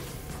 blood.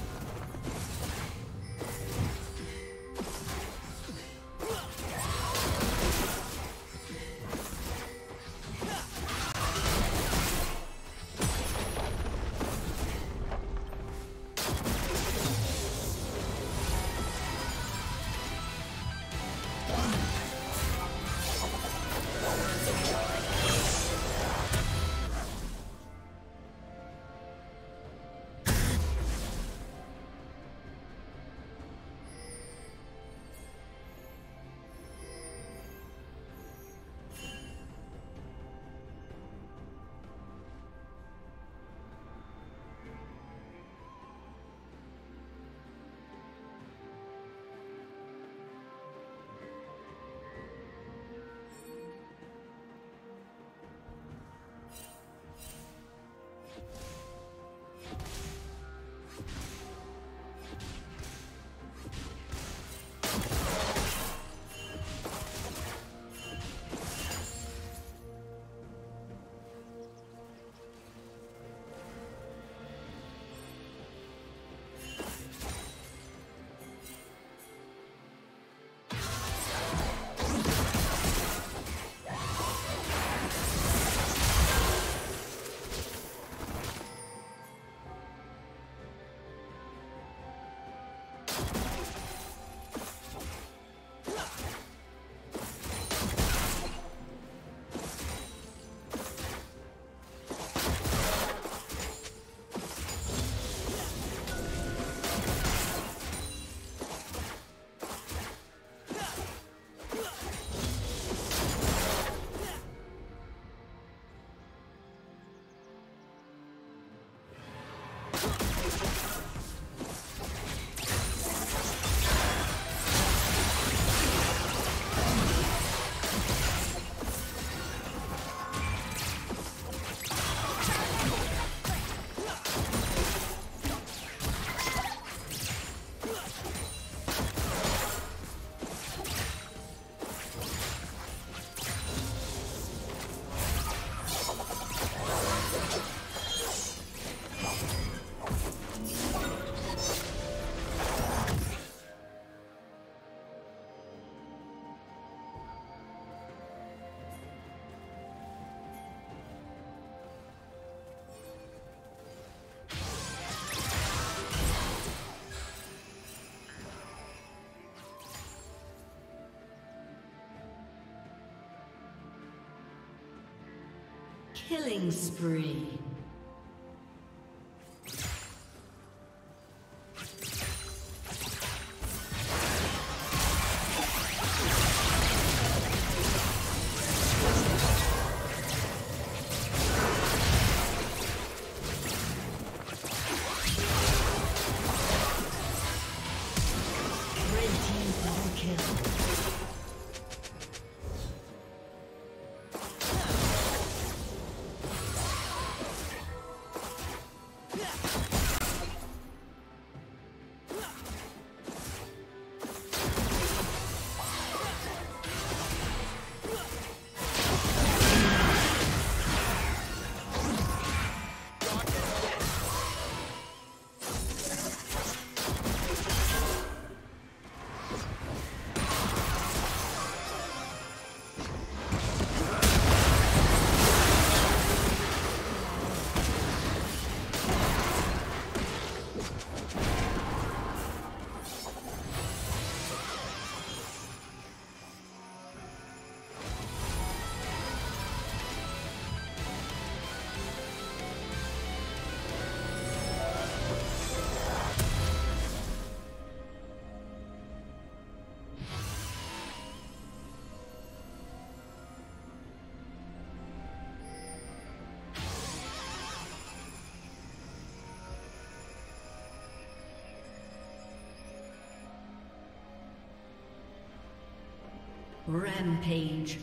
Killing spree. Rampage.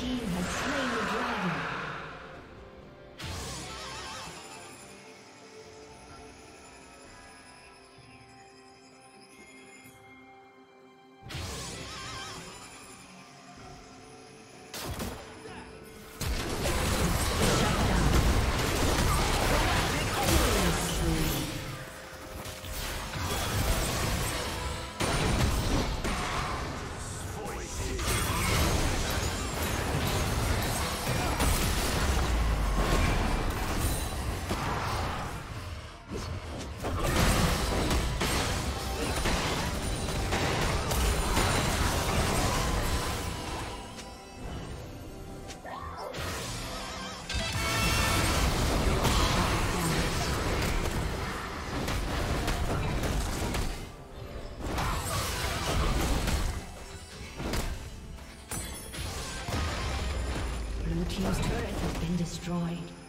Team has slain destroyed.